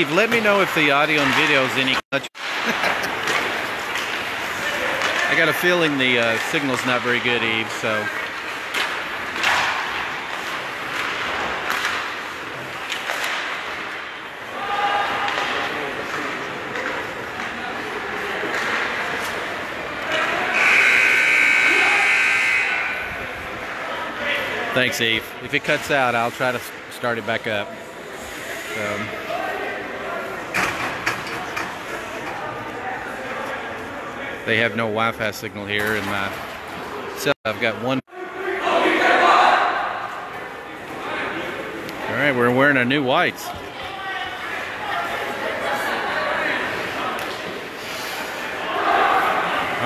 Hey, Eve. Hey, Eve, let me know if the audio and video is any. I got a feeling the uh, signal's not very good, Eve, so. Thanks, Eve. If it cuts out, I'll try to start it back up. Um, they have no Wi-Fi signal here and uh, my cell. I've got one. All right, we're wearing our new whites.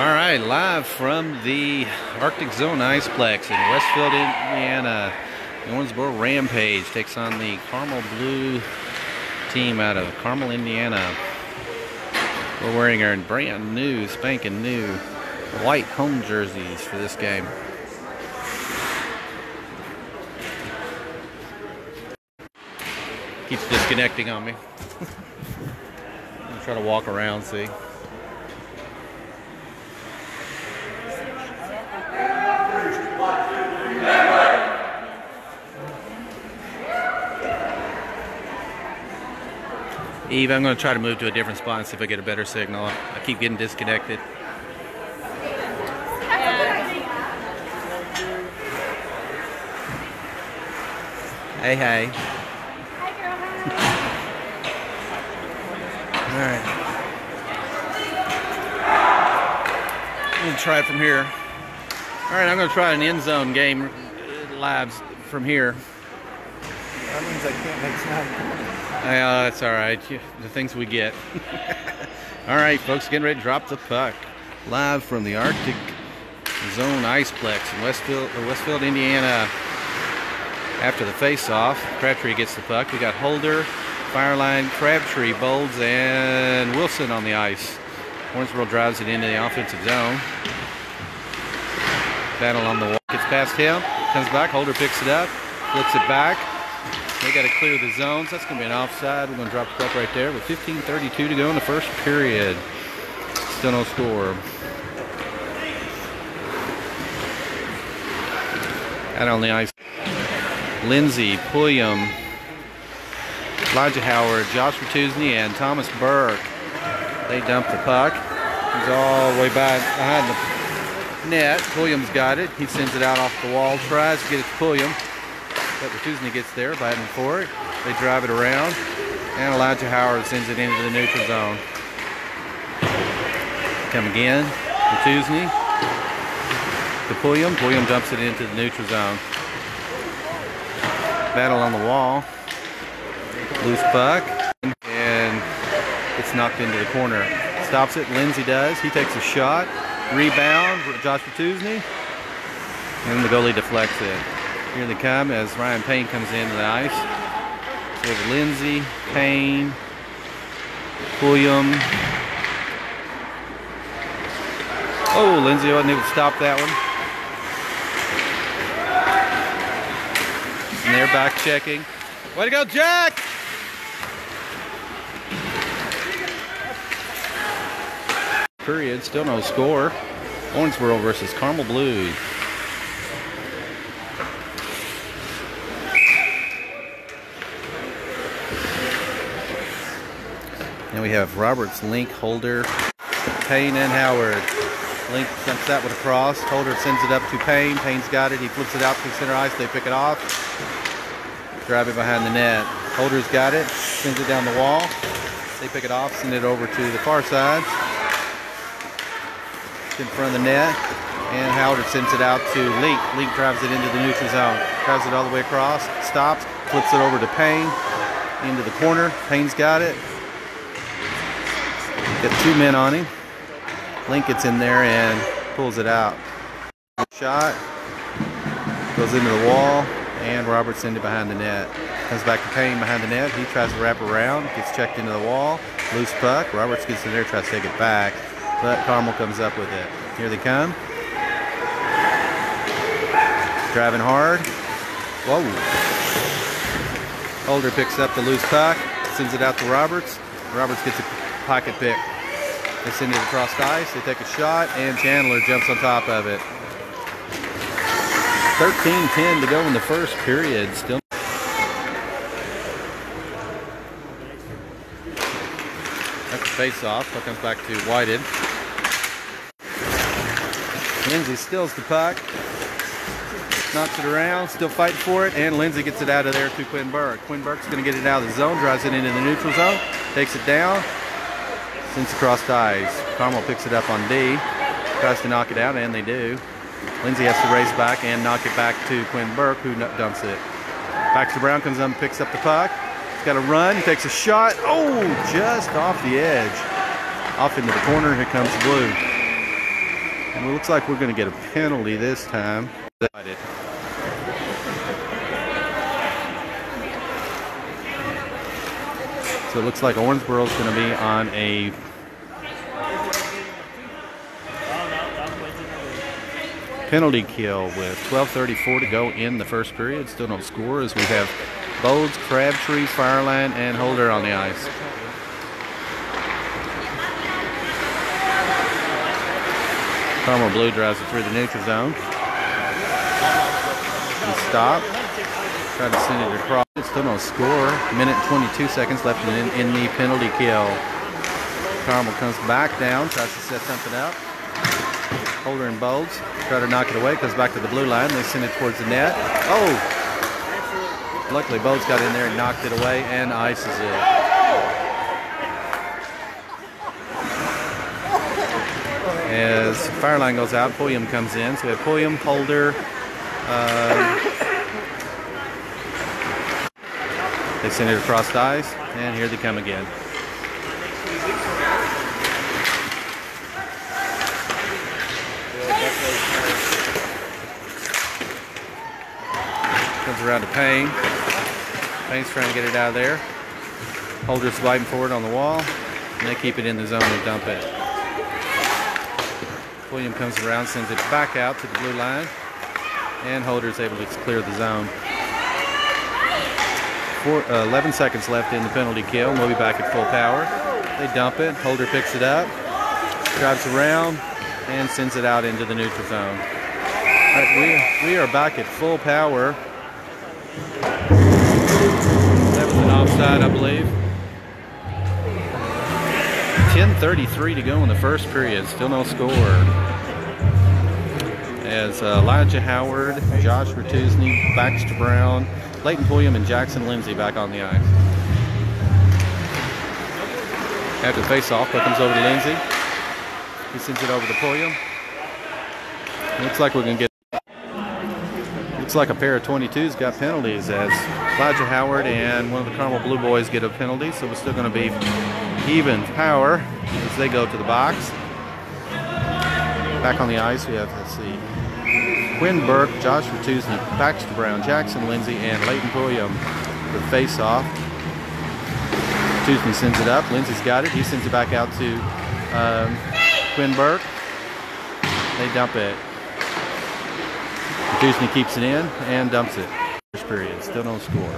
All right, live from the Arctic Zone Iceplex in Westfield, Indiana. The Owensboro Rampage takes on the Carmel Blue team out of Carmel, Indiana. We're wearing our brand new, spanking new white home jerseys for this game. Keeps disconnecting on me. I'm trying to walk around, see. Eve, I'm going to try to move to a different spot and see if I get a better signal. I keep getting disconnected. Hey, hey. Hi, girl. All right. I'm going to try it from here. All right, I'm going to try an end zone game uh, live from here. That means I can't make sound. Yeah, that's all right. The things we get. all right, folks, getting ready to drop the puck. Live from the Arctic Zone Iceplex in Westfield, uh, Westfield, Indiana. After the face-off, Crabtree gets the puck. We got Holder, Fireline, Crabtree, Bolds, and Wilson on the ice. Owensboro drives it into the offensive zone. Battle on the wall. Gets past him. Comes back. Holder picks it up. Flips it back. They got to clear the zones. That's going to be an offside. We're going to drop the puck right there with 15.32 to go in the first period. Still no score. Out on the ice. Lindsay, Pulliam, Elijah Howard, Josh Bertuzny, and Thomas Burke. They dump the puck. He's all the way back behind the net. Pulliam's got it. He sends it out off the wall. Tries to get it to Pulliam. But Bertuzny gets there, batting for it. They drive it around. And Elijah Howard sends it into the neutral zone. Come again. Bertuzny. To Pulliam. Pulliam dumps it into the neutral zone. Battle on the wall. Loose puck. And it's knocked into the corner. Stops it. Lindsay does. He takes a shot. Rebound. Josh Bertuzny. And the goalie deflects it. Here they come as Ryan Payne comes into the ice. So we Lindsay, Payne, William. Oh, Lindsay wasn't able to stop that one. And they're back checking. Way to go, Jack! Period, still no score. Owensboro versus Carmel Blues. We have Roberts, Link, Holder, Payne, and Howard. Link jumps that with a cross. Holder sends it up to Payne. Payne's got it. He flips it out to center ice. They pick it off. Drive it behind the net. Holder's got it. Sends it down the wall. They pick it off. Send it over to the far side. It's in front of the net. And Howard sends it out to Link. Link drives it into the neutral zone. Drives it all the way across. Stops. Flips it over to Payne. Into the corner. Payne's got it. Got two men on him. Link gets in there and pulls it out. Shot. Goes into the wall. And Roberts into behind the net. Comes back to Payne behind the net. He tries to wrap around. Gets checked into the wall. Loose puck. Roberts gets in there, tries to take it back. But Carmel comes up with it. Here they come. Driving hard. Whoa. Holder picks up the loose puck, sends it out to Roberts. Roberts gets a pocket pick. They send it across the ice. They take a shot, and Chandler jumps on top of it. 13-10 to go in the first period. Still. That's a face-off. Puck comes back to Whited. Lindsay steals the puck, knocks it around, still fighting for it, and Lindsay gets it out of there to Quinn Burke. Quinn Burke's going to get it out of the zone, drives it into the neutral zone, takes it down, across the ice. Carmel picks it up on D, tries to knock it out, and they do. Lindsay has to race back and knock it back to Quinn Burke, who dumps it. Baxter Brown comes up and picks up the puck. He's got a run, he takes a shot. Oh, just off the edge. Off into the corner, here comes Blue. And it looks like we're going to get a penalty this time. So it looks like Owensboro's going to be on a penalty kill with 12.34 to go in the first period. Still no score as we have Bowles, Crabtree, Fireline, and Holder on the ice. Carmel Blue drives it through the neutral zone. Stop. Try to send it across. Still no score. Minute and 22 seconds left in, in the penalty kill. Carmel comes back down, tries to set something up. Holder and Bowles try to knock it away. Goes back to the blue line. They send it towards the net. Oh! Luckily, Bowles got in there and knocked it away and ices it. as Fireline goes out, Pulliam comes in. So we have Pulliam, Holder. Uh, they send it across the ice, and here they come again. Around to Payne. Payne's trying to get it out of there. Holder's sliding forward on the wall, and they keep it in the zone and dump it. William comes around, sends it back out to the blue line, and Holder's able to clear the zone. Four, uh, 11 seconds left in the penalty kill, and we'll be back at full power. They dump it, Holder picks it up, drives around, and sends it out into the neutral zone. We, we are back at full power. That was an offside, I believe. 10.33 to go in the first period. Still no score. As uh, Elijah Howard, Josh Ratusny, Baxter Brown, Leighton Pulliam, and Jackson Lindsay back on the ice. After the face-off, that comes over to Lindsay. He sends it over to Pulliam. Looks like we're going to get looks like a pair of 22s got penalties as Elijah Howard and one of the Carmel Blue Boys get a penalty, so we're still going to be even power as they go to the box. Back on the ice, we have, let's see, Quinn Burke, Josh Ratusny, Baxter Brown, Jackson Lindsay, and Leighton Pulliam for the face-off. Ratusny sends it up. Lindsay's got it. He sends it back out to um, Quinn Burke. They dump it. Ratusny keeps it in and dumps it. First period, still no score. All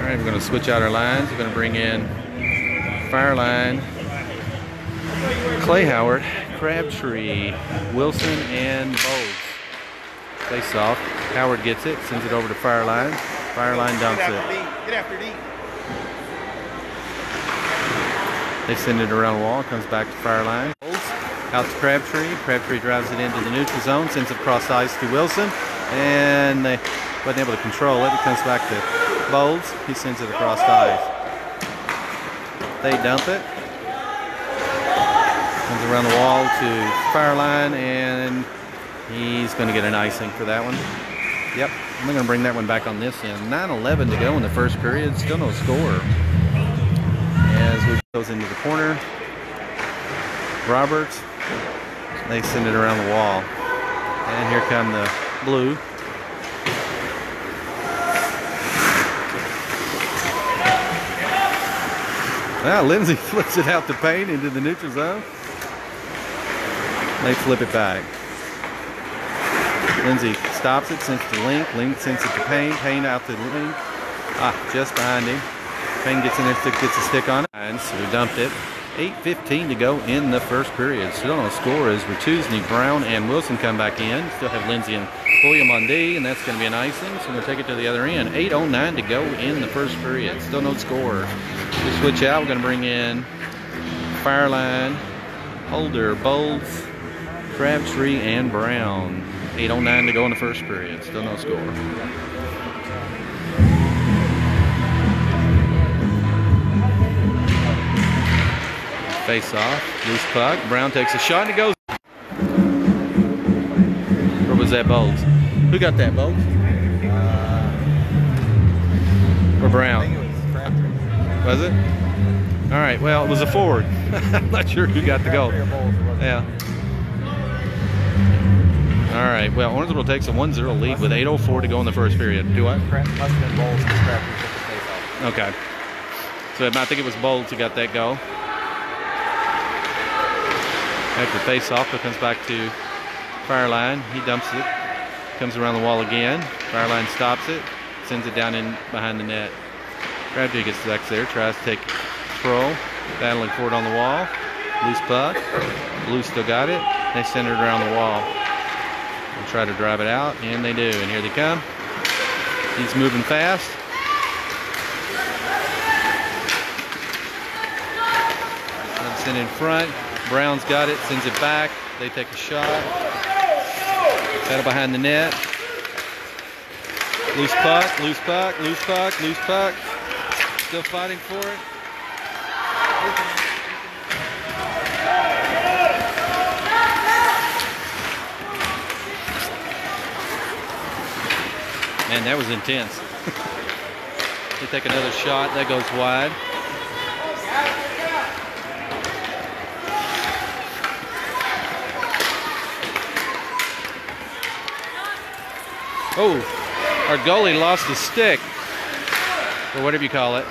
right, we're going to switch out our lines. We're going to bring in Fireline, Clay Howard, Crabtree, Wilson, and Bowles. Face off. Howard gets it, sends it over to Fireline. Fireline dumps it. Get after D. They send it around the wall, comes back to Fireline. Out to Crabtree. Crabtree drives it into the neutral zone, sends it across ice to Wilson, and they wasn't able to control it. It comes back to Bowles. He sends it across ice. They dump it. Comes around the wall to Fireline, and he's going to get an icing for that one. Yep, I'm going to bring that one back on this end. 9-11 to go in the first period. Still no score. Goes into the corner. Roberts. They send it around the wall. And here come the blue. Now Lindsay flips it out to Payne into the neutral zone. They flip it back. Lindsay stops it, sends it to Link. Link sends it to Payne. Payne out to Link. Ah, just behind him. Payne gets stick, gets a stick on it. And so we dumped it. 8.15 to go in the first period. Still on the score is Ratusny, Brown, and Wilson come back in. Still have Lindsay and William on D, and that's going to be an icing. So we'll take it to the other end. 8.09 to go in the first period. Still no score. We switch out. We're going to bring in Fireline, Holder, Bowles, Crabtree, and Brown. 8.09 to go in the first period. Still no score. Face off, loose puck. Brown takes a shot and it goes. Or was that Bowles? Who got that, Bowles? Uh, or I Brown? think it was Was it? All right. Well, it was a forward. I'm not sure who got the goal. Crabtree or Bowles, it wasn't. Yeah. All right. Well, Owensboro takes a 1-0 lead with 8:04 to go in the first period. Do what? Must have been Bowles because Crabtree took the face off. Okay. So I think it was Bowles who got that goal. After face off, it comes back to Fireline. He dumps it. Comes around the wall again. Fireline stops it. Sends it down in behind the net. Crabtree gets the back there. Tries to take control. Battling for it on the wall. Loose puck. Blue still got it. They send it around the wall. And try to drive it out. And they do. And here they come. He's moving fast. Sends in front. Brown's got it, sends it back. They take a shot. Battle behind the net. Loose puck, loose puck, loose puck, loose puck. Still fighting for it. Man, that was intense. they take another shot, that goes wide. Oh, our goalie lost his stick, or whatever you call it.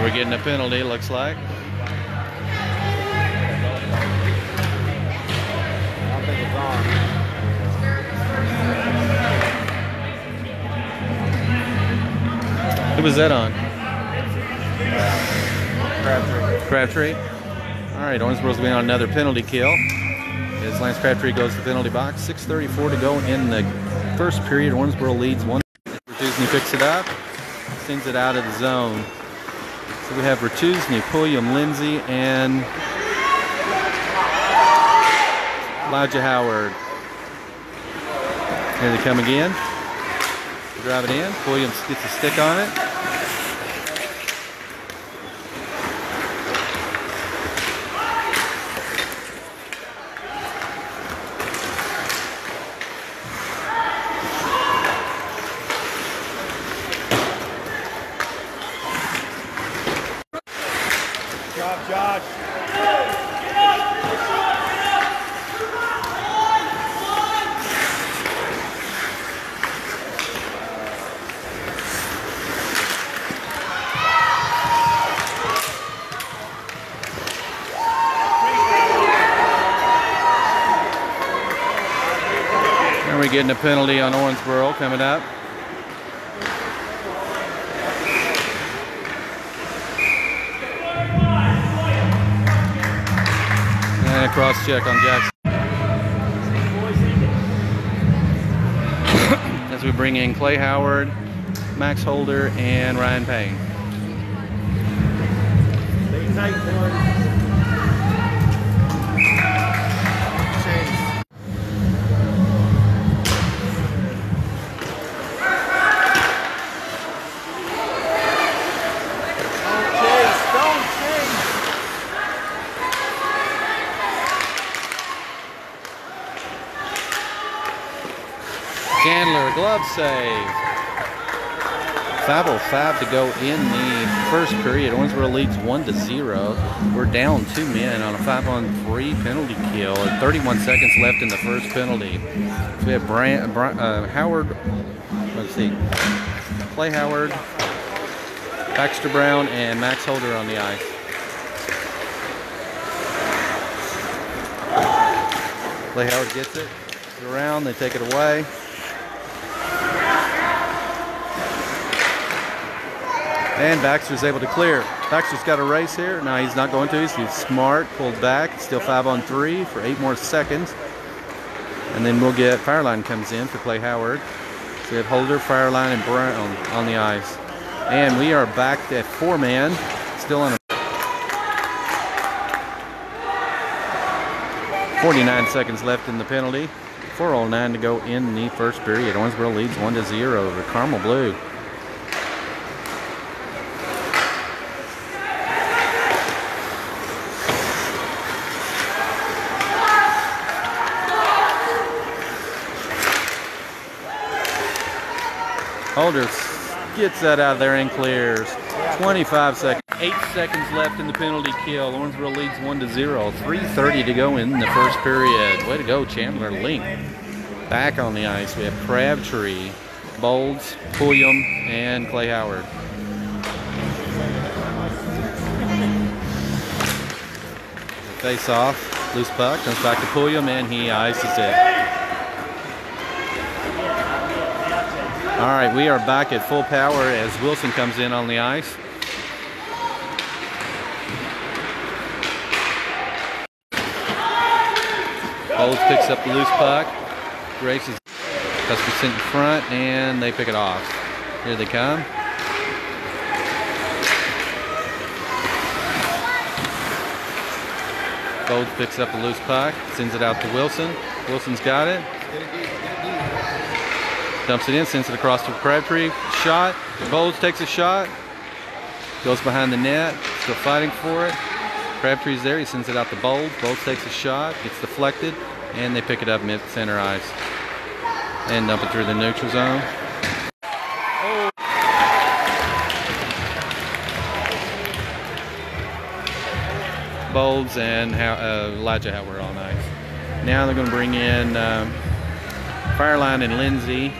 We're getting a penalty, looks like. Was that on? Crabtree. Crabtree. All right, Owensboro's going on another penalty kill. As Lance Crabtree goes to the penalty box. 6.34 to go in the first period. Owensboro leads 1. Ratusny picks it up, sends it out of the zone. So we have Ratusny, Pulliam, Lindsay, and Elijah Howard. Here they come again. Drive it in. Williams gets a stick on it. Getting a penalty on Owensboro coming up. And a cross check on Jackson. As we bring in Clay Howard, Max Holder, and Ryan Payne. Glove save. 5.05 to go in the first period. Owensboro leads 1 to 0. We're down two men on a 5 on 3 penalty kill. 31 seconds left in the first penalty. So we have Brand, uh, Howard, let's see, Clay Howard, Baxter Brown, and Max Holder on the ice. Clay Howard gets it around, they take it away. And Baxter's able to clear. Baxter's got a race here. No, he's not going to. He's smart, pulled back. Still five on three for eight more seconds. And then we'll get Fireline comes in to play Howard. So we have Holder, Fireline, and Brown on the ice. And we are back at four man. Still on a 49 seconds left in the penalty. 4.09 to go in the first period. Owensboro leads 1 to 0 over Carmel Blue. Holder gets that out of there and clears. 25 seconds. Eight seconds left in the penalty kill. Owensboro leads 1 to 0. 3.30 to go in the first period. Way to go, Chandler Link. Back on the ice, we have Crabtree, Bolds, Pulliam, and Clay Howard. Face off, loose puck, comes back to Pulliam, and he ices it. All right, we are back at full power as Wilson comes in on the ice. Bolds picks up the loose puck. Grace is has to be sent in front, and they pick it off. Here they come. Bolds picks up the loose puck, sends it out to Wilson. Wilson's got it. Dumps it in, sends it across to Crabtree. Shot. Bolds takes a shot. Goes behind the net. Still fighting for it. Crabtree's there. He sends it out to Bolds. Bolds takes a shot. Gets deflected. And they pick it up mid center ice. And dump it through the neutral zone. Bolds and how, uh, Elijah Howard on ice. Now they're going to bring in um, Fireline and Lindsay.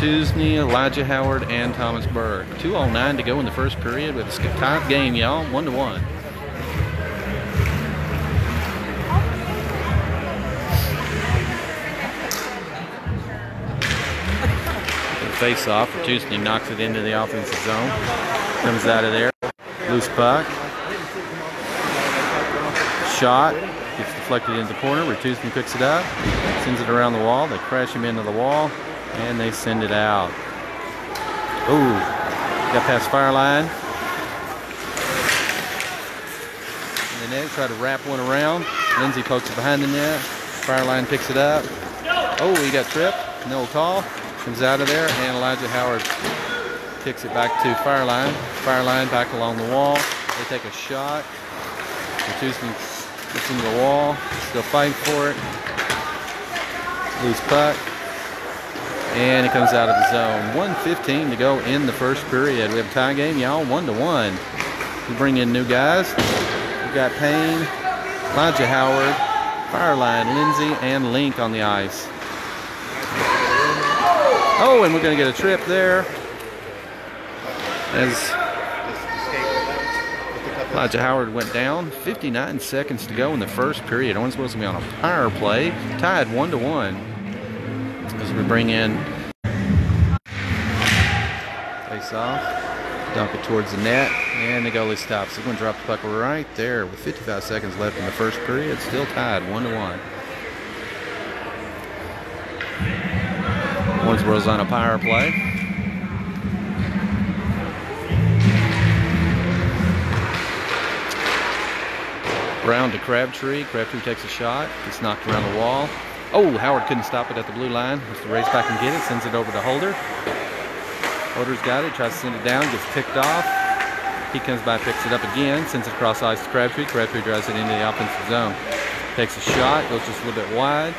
Tuesday, Elijah Howard, and Thomas Burke. 2.09 to go in the first period with a tight game, y'all. One to one. Face off. Tuesday knocks it into the offensive zone. Comes out of there. Loose puck. Shot. Gets deflected into the corner. Retusny picks it up. Sends it around the wall. They crash him into the wall and they send it out. Ooh, got past Fireline. And the net, try to wrap one around. Lindsay pokes it behind the net. Fire line picks it up. Oh, he got tripped. No call. Comes out of there, and Elijah Howard kicks it back to Fireline. Fireline back along the wall. They take a shot. Bertusman gets into the wall. Still fighting for it. Loose puck. And it comes out of the zone. 115 to go in the first period. We have a tie game, y'all, one to one. We bring in new guys. We've got Payne, Elijah Howard, Fireline, Lindsay, and Link on the ice. Oh, and we're going to get a trip there. As Elijah Howard went down. 59 seconds to go in the first period. Owen's supposed to be on a power play. Tied one to one. As we bring in face off, dump it towards the net, and the goalie stops. He's going to drop the puck right there with 55 seconds left in the first period. Still tied one to one. Owensboro's on a power play. Brown to Crabtree. Crabtree takes a shot. Gets knocked around the wall. Oh, Howard couldn't stop it at the blue line. Has to race back and get it. Sends it over to Holder. Holder's got it. Tries to send it down. Gets picked off. He comes by, picks it up again. Sends it across ice to Crabtree. Crabtree drives it into the offensive zone. Takes a shot. Goes just a little bit wide.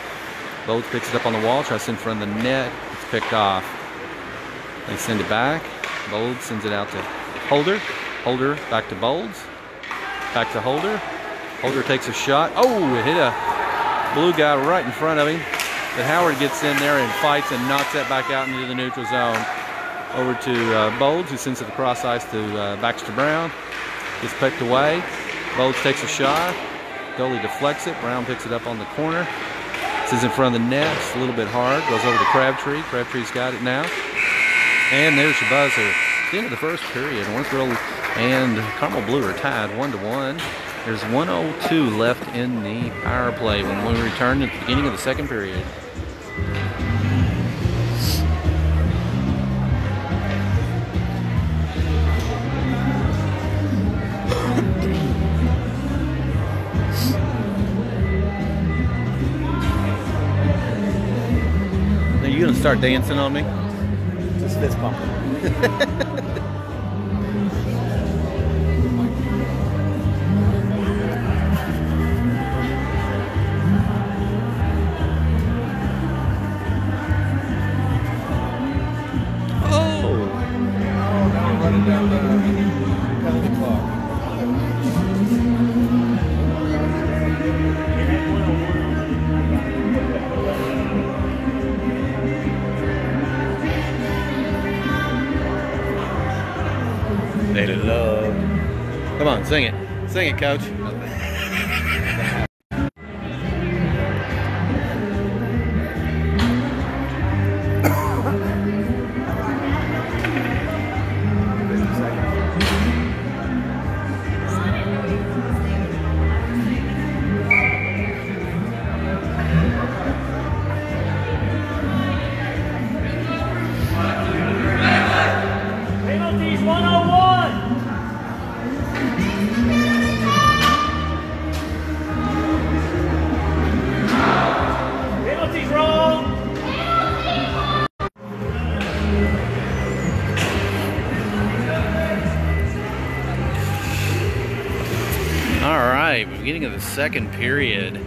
Bolts picks it up on the wall. Tries to in front of the net. It's picked off. They send it back. Bolds sends it out to Holder. Holder back to Bolds. Back to Holder. Holder takes a shot. Oh, it hit a blue guy right in front of him. But Howard gets in there and fights and knocks that back out into the neutral zone. Over to uh, Bolds, who sends it across ice to uh, Baxter Brown. Gets picked away. Bolds takes a shot. Goalie deflects it. Brown picks it up on the corner. This is in front of the net. It's a little bit hard. Goes over to Crabtree. Crabtree's got it now. And there's your buzzer. It's the end of the first period. Owensboro and Carmel Blue are tied one to one. There's 102 left in the power play when we return at the beginning of the second period. Are you gonna start dancing on me? Just fist pumping. down. They love. Come on, sing it. Sing it, coach. Second period.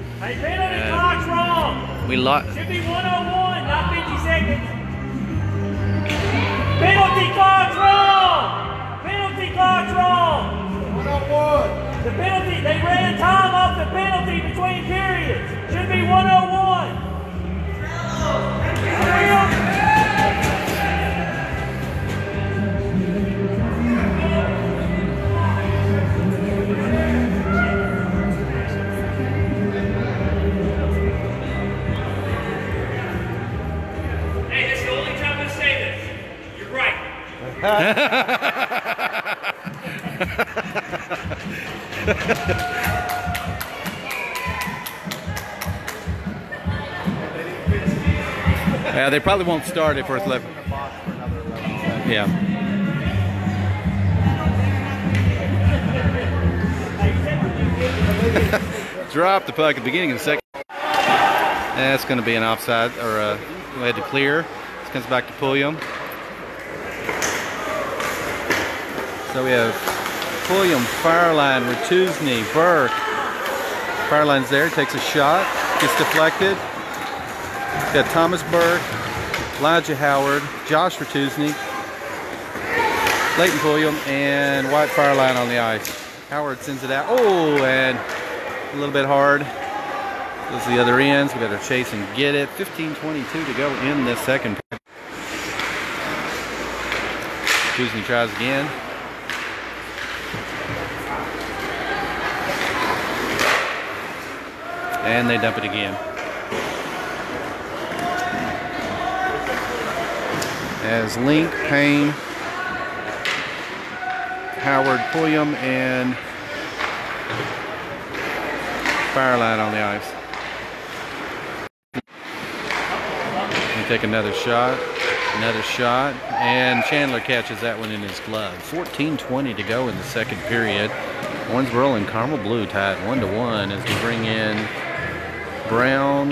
They probably won't start if first left. Yeah. Drop the puck at the beginning of the second. That's going to be an offside, or uh, we had to clear. This comes back to Pulliam. So we have Pulliam, Fireline, Ratuzny, Burke. Fireline's there, takes a shot, gets deflected. Got Thomas Burke, Elijah Howard, Josh Ratuzny, Leighton Pulliam, and Wyatt Fireline on the ice. Howard sends it out. Oh, and a little bit hard. To the other ends. We to chase and get it. 15:22 to go in the second. Ratuzny tries again. And they dump it again. As Link, Payne, Howard, Pulliam, and Fireline on the ice. We take another shot, another shot, and Chandler catches that one in his glove. 14-20 to go in the second period. Owensboro rolling Carmel Blue tied one to one as we bring in Brown,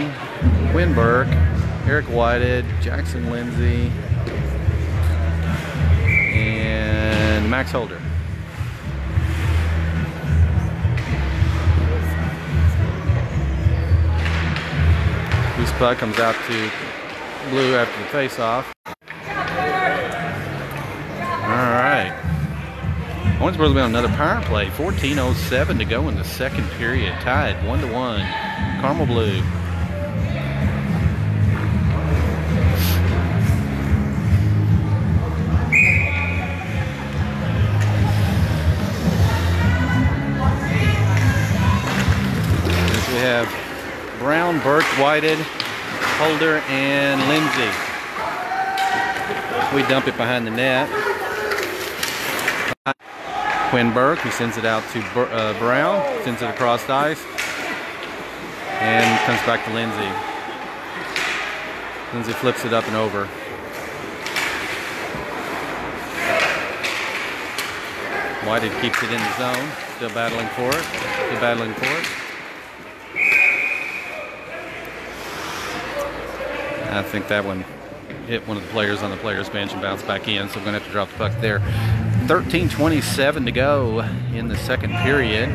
Burke, Eric Whitehead, Jackson Lindsay, Max Holder. Loose puck comes out to Blue after the face-off. All Owensboro will be on another power play. 14.07 to go in the second period. Tied 1 to 1. Carmel Blue. Have Brown, Burke, Whited, Holder, and Lindsay. We dump it behind the net. Quinn Burke, who sends it out to Bur- uh, Brown, sends it across the ice, and comes back to Lindsay. Lindsay flips it up and over. Whited keeps it in the zone, still battling for it, still battling for it. I think that one hit one of the players on the players bench and bounced back in, so we're going to have to drop the puck there. 13:27 to go in the second period.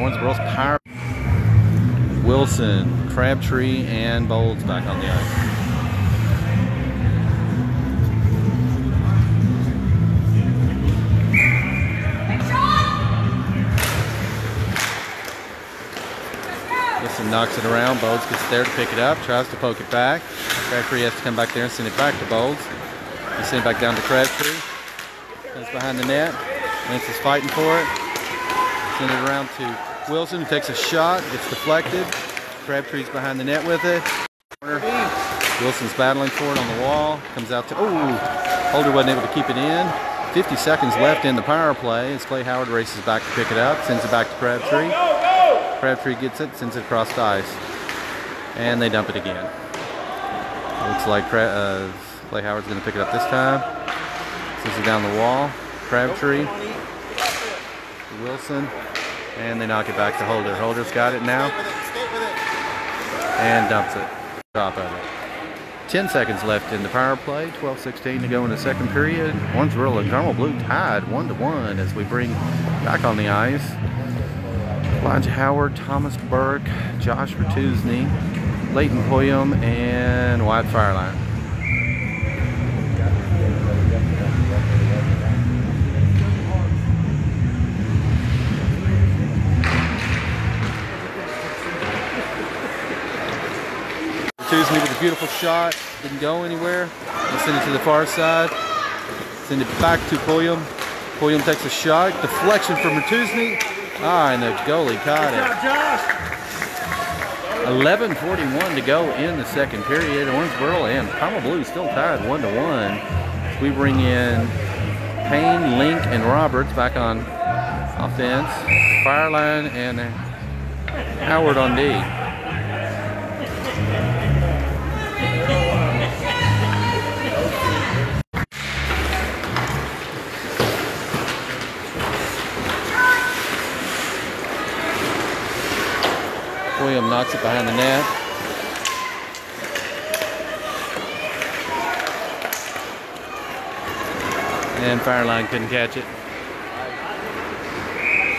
Owensboro's power. Wilson, Crabtree, and Bowles back on the ice. Knocks it around. Bowles gets there to pick it up, tries to poke it back. Crabtree has to come back there and send it back to Bowles. He send it back down to Crabtree. Comes behind the net. Lance is fighting for it. Send it around to Wilson, who takes a shot, gets deflected. Crabtree's behind the net with it. Wilson's battling for it on the wall. Comes out to, oh, Holder wasn't able to keep it in. 50 seconds left in the power play as Clay Howard races back to pick it up, sends it back to Crabtree. Crabtree gets it, sends it across the ice. And they dump it again. Looks like Cra- uh, Clay Howard's going to pick it up this time. Sends it down the wall. Crabtree. Wilson. And they knock it back to Holder. Holder's got it now. And dumps it. Top of it. 10 seconds left in the power play. 12-16 to go in the second period. Owensboro and Carmel Blue tied 1 to 1 as we bring back on the ice. Elijah Howard, Thomas Burke, Josh Bertuzny, Leighton Pulliam, and Wyatt Fireline. Bertuzny with a beautiful shot. Didn't go anywhere. They send it to the far side. Send it back to Pulliam. Pulliam takes a shot. Deflection from Bertuzny. Ah, and the goalie caught it. 11:41 to go in the second period. Owensboro and Carmel Blue still tied one to one. We bring in Payne, Link, and Roberts back on offense. Fireline and Howard on D. knocks it behind the net. And Fireline couldn't catch it.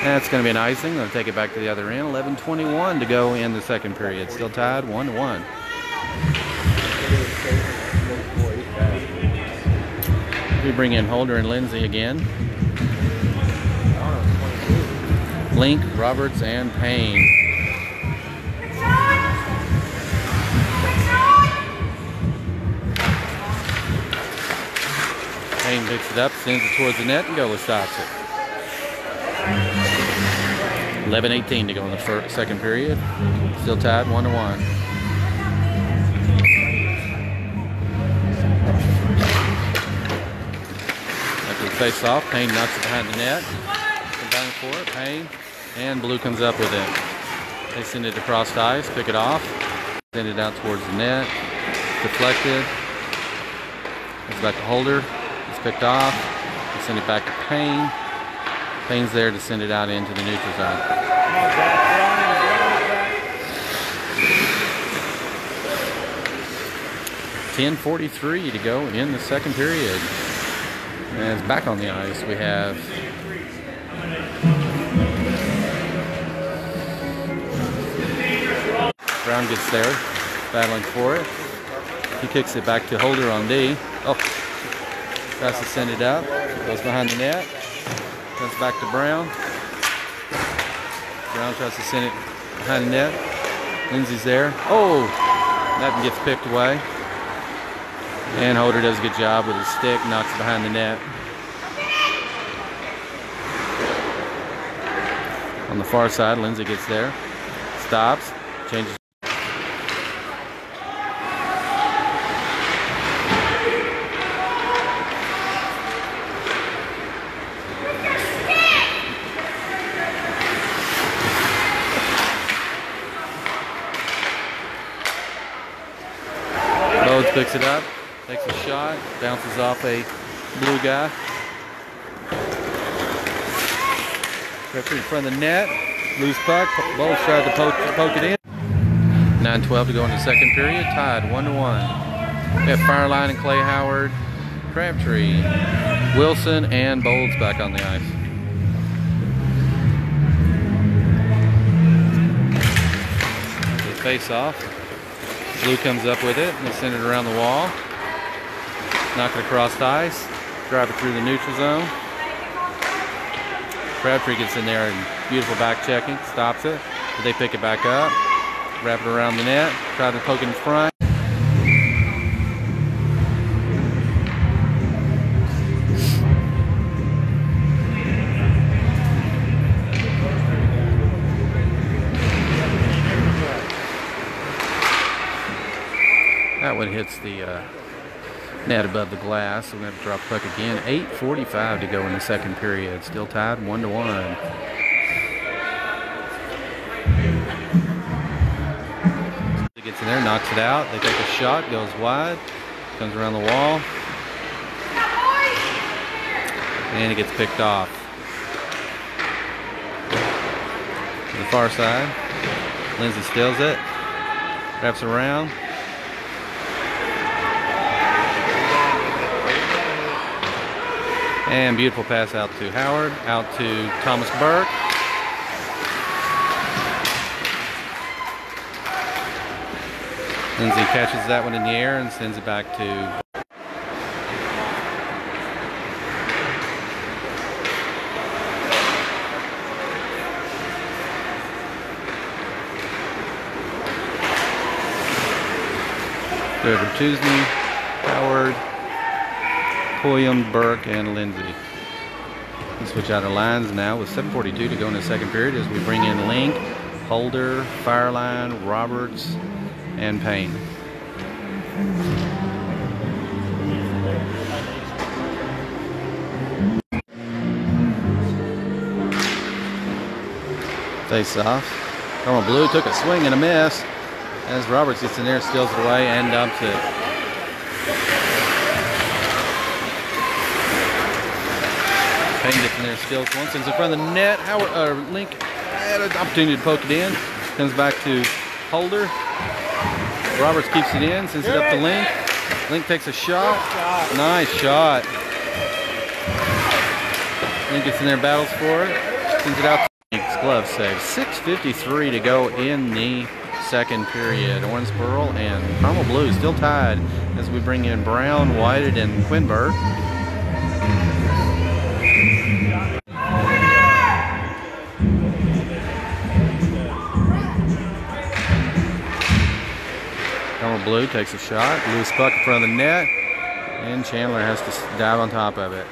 That's going to be an icing. They'll take it back to the other end. 11:21 to go in the second period. Still tied, one to one. We bring in Holder and Lindsay again. Link, Roberts, and Payne. Payne picks it up, sends it towards the net, and goalie stops it. 11-18 to go in the first, second period. Still tied, one to one. After the face off, Payne knocks it behind the net. Combining for it, Payne, and Blue comes up with it. They send it across the ice, pick it off, send it out towards the net, deflected. It's back to Holder. Picked off. Send it back to Payne. Payne's there to send it out into the neutral zone. Ten forty-three to go in the second period. As back on the ice, we have Brown gets there, battling for it. He kicks it back to Holder on D. Oh, tries to send it up. Goes behind the net. Comes back to Brown. Brown tries to send it behind the net. Lindsay's there. Oh, that gets picked away. And Holder does a good job with his stick, knocks it behind the net. On the far side, Lindsay gets there, stops, changes. Picks it up, takes a shot, bounces off a blue guy. Referee in front of the net, loose puck. Bowles tried to poke, poke it in. 9-12 to go in the second period, tied one to one. We have Fireline and Clay Howard, Crabtree, Wilson, and Bowles back on the ice. Face off. Blue comes up with it and they send it around the wall. Knock it across the ice. Drive it through the neutral zone. Crabtree gets in there and beautiful back checking, stops it. They pick it back up, wrap it around the net, try to poke it in front. Hits the uh, net above the glass. So we going to drop puck again. 8.45 to go in the second period. Still tied one to one. He gets in there, knocks it out. They take a shot, goes wide, comes around the wall, and it gets picked off. To the far side, Lindsay steals it, wraps around. And beautiful pass out to Howard, out to Thomas Burke. Lindsay catches that one in the air and sends it back to. Over Tuesday, Pulliam, Burke, and Lindsay. We switch out our lines now with 7.42 to go in the second period as we bring in Link, Holder, Fireline, Roberts, and Payne. Face off. Normal Blue took a swing and a miss as Roberts gets in there, steals it away, and dumps it. Payne gets in there, steals one, sends in front of the net. Howard, uh, Link had an opportunity to poke it in. Comes back to Holder. Roberts keeps it in, sends it up to Link. Link takes a shot. Nice shot. Link gets in there, battles for it. Sends it out. to Link's glove save. 6.53 to go in the second period. Owensboro and Carmel Blue still tied as we bring in Brown, Whited, and Quinberg. Blue takes a shot, loose puck in front of the net, and Chandler has to dive on top of it.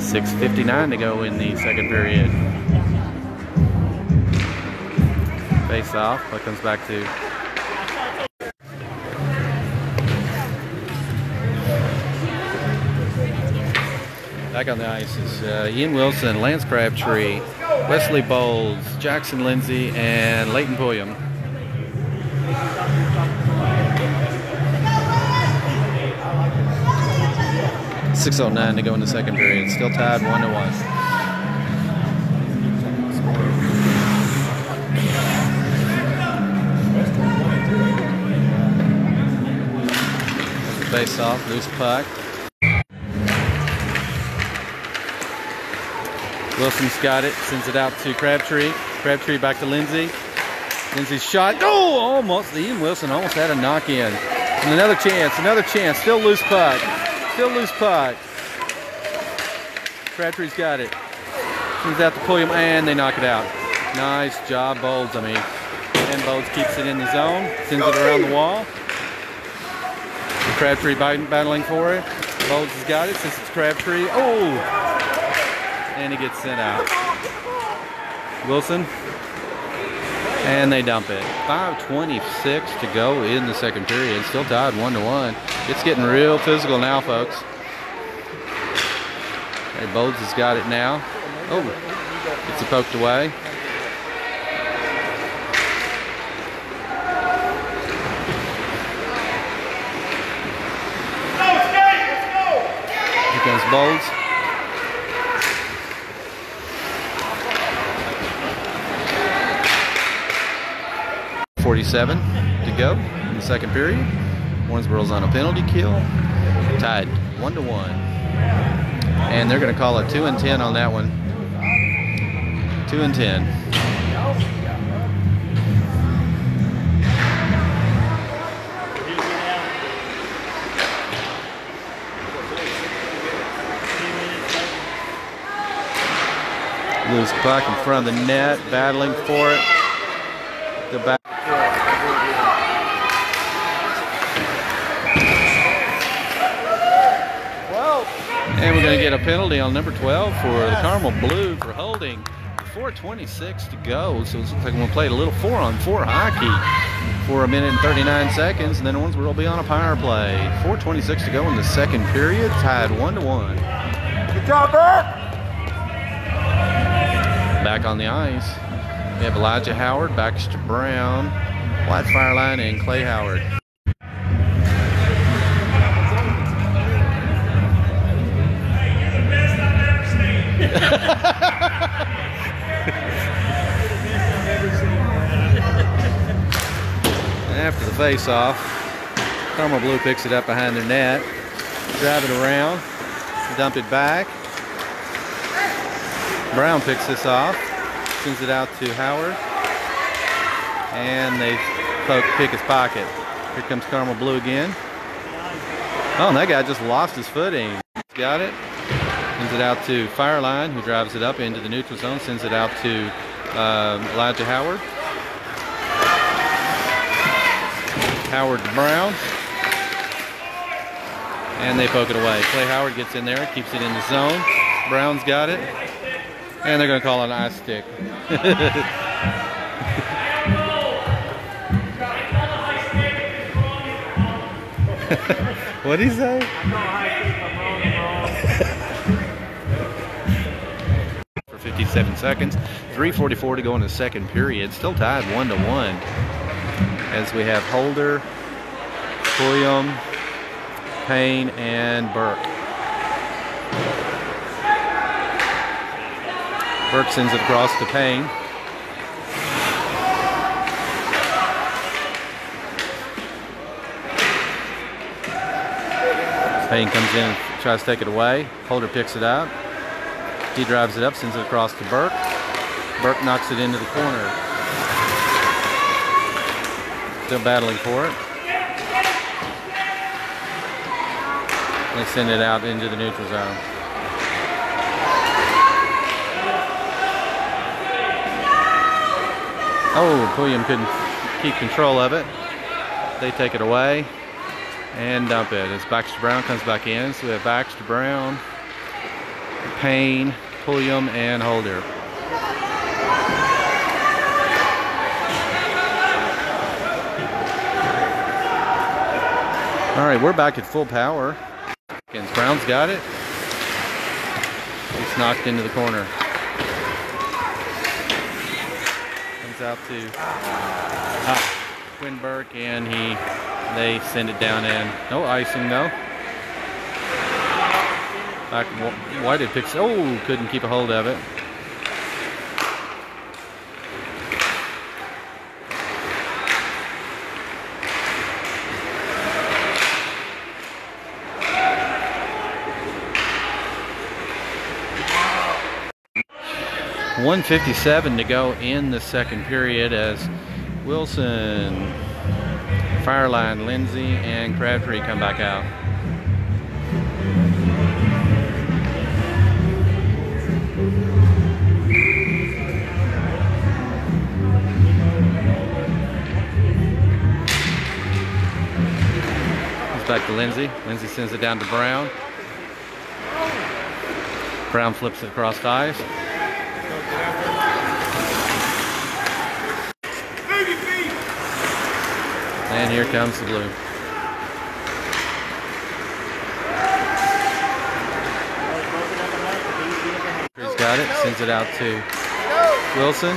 Six fifty-nine to go in the second period. Face off, puck comes back to Back on the ice is uh, Ian Wilson, Lance Crabtree, Wesley Bowles, Jackson Lindsay, and Leighton Pulliam. Six oh nine to go in the second period. Still tied one to one. Face off, loose puck. Wilson's got it, sends it out to Crabtree. Crabtree back to Lindsay. Lindsay's shot. Oh, almost. Ian Wilson almost had a knock in. And another chance, another chance. Still loose puck. Still loose puck. Crabtree's got it. Sends out to Pulliam, and they knock it out. Nice job, Bowles. I mean, and Bowles keeps it in the zone, sends it around the wall. Crabtree battling for it. Bowles has got it since it's Crabtree. Oh! And he gets sent out. Wilson. And they dump it. 5.26 to go in the second period. Still tied 1 to 1. It's getting real physical now, folks. Hey, Bowles has got it now. Oh, it's poked away. Here comes Bowles. Forty-seven to go in the second period. Owensboro's on a penalty kill, tied one to one, and they're going to call it two and ten on that one. Two and ten. Loose puck in front of the net, battling for it. The back. And we're going to get a penalty on number 12 for the Carmel Blue for holding. 4.26 to go, so it looks like we're going to play a little four on four hockey for a minute and 39 seconds, and then Owensboro will be on a power play. 4.26 to go in the second period, tied one to one. Good job, Bert. Back on the ice, we have Elijah Howard, Baxter Brown, Wyatt Fireline, and Clay Howard. After the face-off, Carmel Blue picks it up behind their net, drive it around, dump it back. Brown picks this off, sends it out to Howard, and they poke, pick his pocket. Here comes Carmel Blue again. Oh, that guy just lost his footing. Got it. Sends it out to Fireline, who drives it up into the neutral zone. Sends it out to um, Elijah Howard. Howard to Brown. And they poke it away. Clay Howard gets in there, keeps it in the zone. Brown's got it. And they're going to call it an ice stick. what did he say? For 57 seconds. 3.44 to go in the second period. Still tied 1 to 1. As we have Holder, Pulliam, Payne, and Burke. Burke sends it across to Payne. Payne comes in tries to take it away. Holder picks it up. He drives it up, sends it across to Burke. Burke knocks it into the corner. Still battling for it. They send it out into the neutral zone. Oh, Pulliam couldn't keep control of it. They take it away and dump it. As Baxter Brown comes back in, so we have Baxter Brown, Payne, Pulliam, and Holder. All right, we're back at full power. Brown's got it. He's knocked into the corner. Comes out to uh, Quinn Burke, and he they send it down in. No icing though. Back it picks. Oh, couldn't keep a hold of it. One fifty-seven to go in the second period as Wilson, Fireline, Lindsay, and Crabtree come back out. Comes back to Lindsay. Lindsay sends it down to Brown. Brown flips it across the ice. And here comes the blue. He's got it, sends it out to Wilson.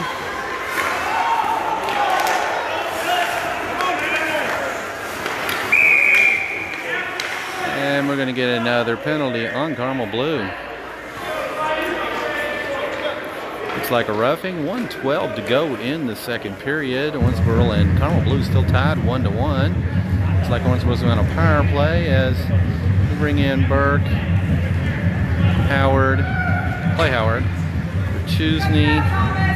And we're going to get another penalty on Carmel Blue. Looks like a roughing. 112 to go in the second period. Owensboro and Carmel Blue still tied one to one. Looks like Owensboro's on a power play as we bring in Burke, Howard, Clay Howard, Chusney.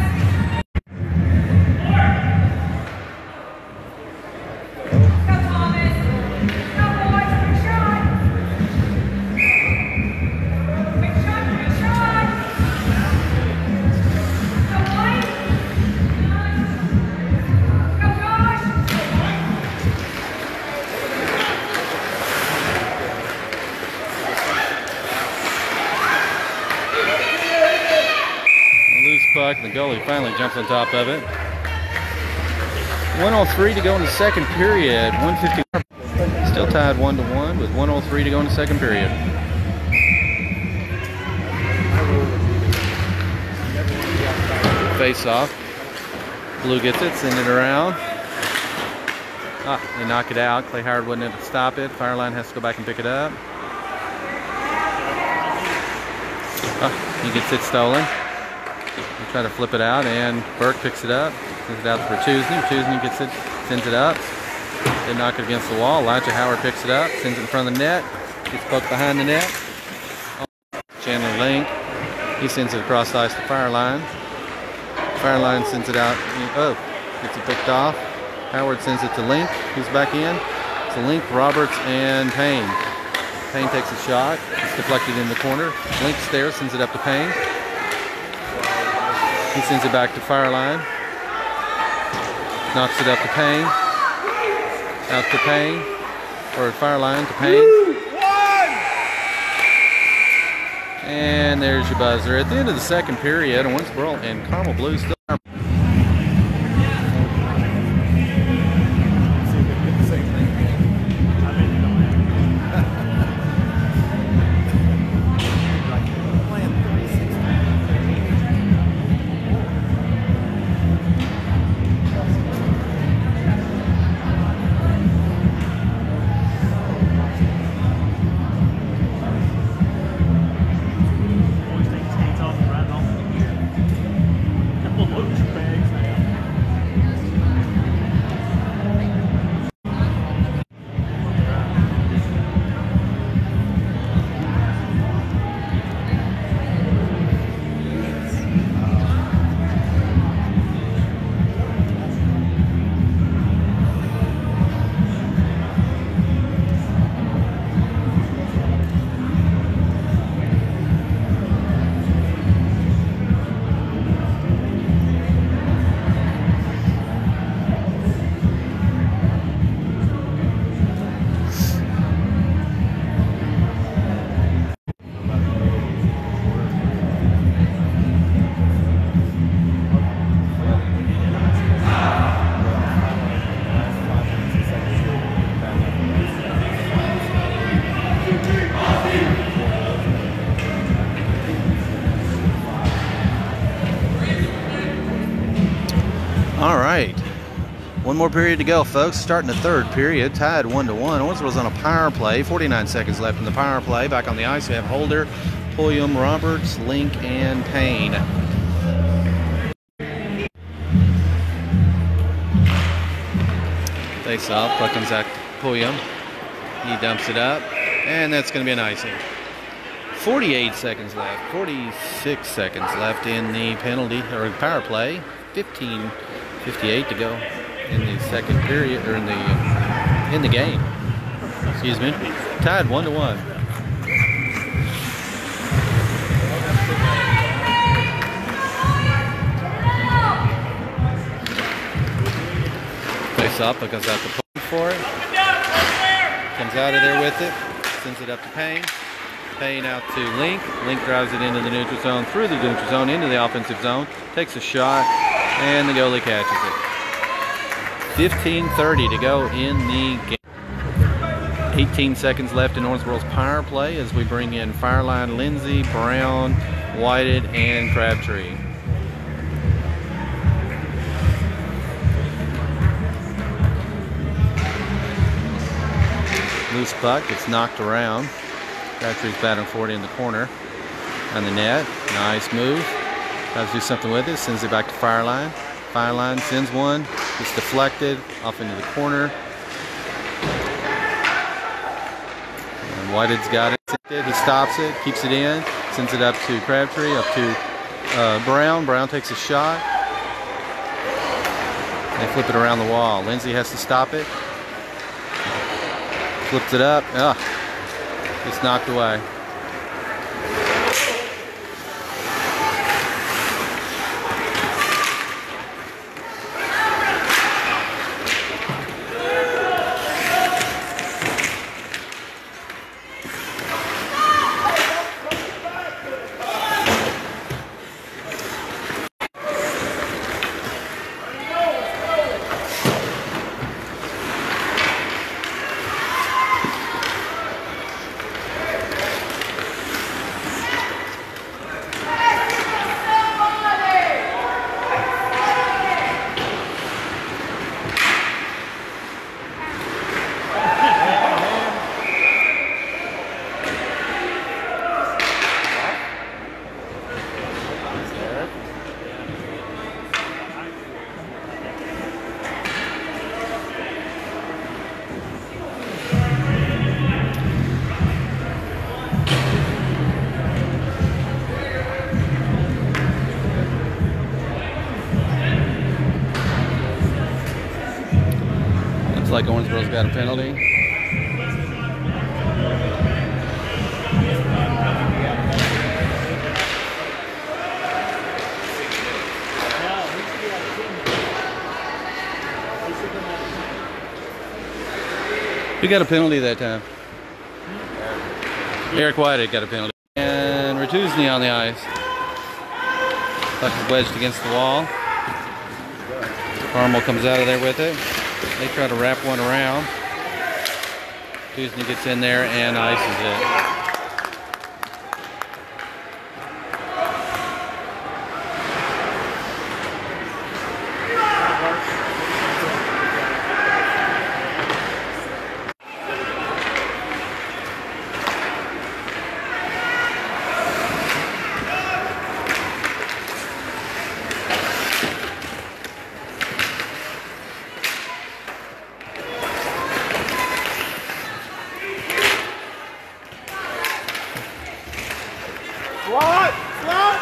On top of it. 103 to go in the second period. 150 still tied one to one with 103 to go in the second period. Face off. Blue gets it, send it around. Ah, they knock it out. Clay Howard wasn't able to stop it. Fireline has to go back and pick it up. Ah, he gets it stolen. Try to flip it out, and Burke picks it up. Sends it out for Tuesday. Tuesday gets it, sends it up. They knock it against the wall. Elijah Howard picks it up, sends it in front of the net. Gets poked behind the net. Chandler Link. He sends it across the ice to Fireline. Fireline sends it out. Oh, gets it picked off. Howard sends it to Link, who's back in. So Link, Roberts, and Payne. Payne takes a shot. It's deflected in the corner. Link's there, sends it up to Payne. He sends it back to Fireline. Knocks it up to Payne. Out to Payne. Or Fireline to Payne. And there's your buzzer. At the end of the second period, Owensboro and Carmel Blue still One more period to go, folks. Starting the third period, tied one to one. Was on a power play. 49 seconds left in the power play. Back on the ice, we have Holder, Pulliam, Roberts, Link, and Payne. Face off. Puck comes out Pulliam. He dumps it up, and that's going to be an icing. 48 seconds left. 46 seconds left in the penalty or power play. 15 58 to go. In the second period or in the in the game. Excuse me. Tied one to one. Face up because out the point for it. Comes out of there with it. Sends it up to Payne. Payne out to Link. Link drives it into the neutral zone, through the neutral zone, into the offensive zone. Takes a shot, and the goalie catches it. 15:30 to go in the game. 18 seconds left in Owensboro's power play as we bring in Fireline, Lindsay, Brown, Whited, and Crabtree. Loose puck gets knocked around. Crabtree's batting for it in the corner on the net. Nice move. Tries to do something with it. Sends it back to Fireline. Fireline sends one. Gets deflected off into the corner. And Whited's got it. He stops it, keeps it in, sends it up to Crabtree, up to uh, Brown. Brown takes a shot. They flip it around the wall. Lindsay has to stop it. Flips it up. Ah, it's knocked away. Like Owensboro's got a penalty. We got a penalty that time? Eric White got a penalty. And Ratuzny on the ice. Puck wedged against the wall. Carmel comes out of there with it. They try to wrap one around. Ratuzny gets in there and ices it. Slot! Slot!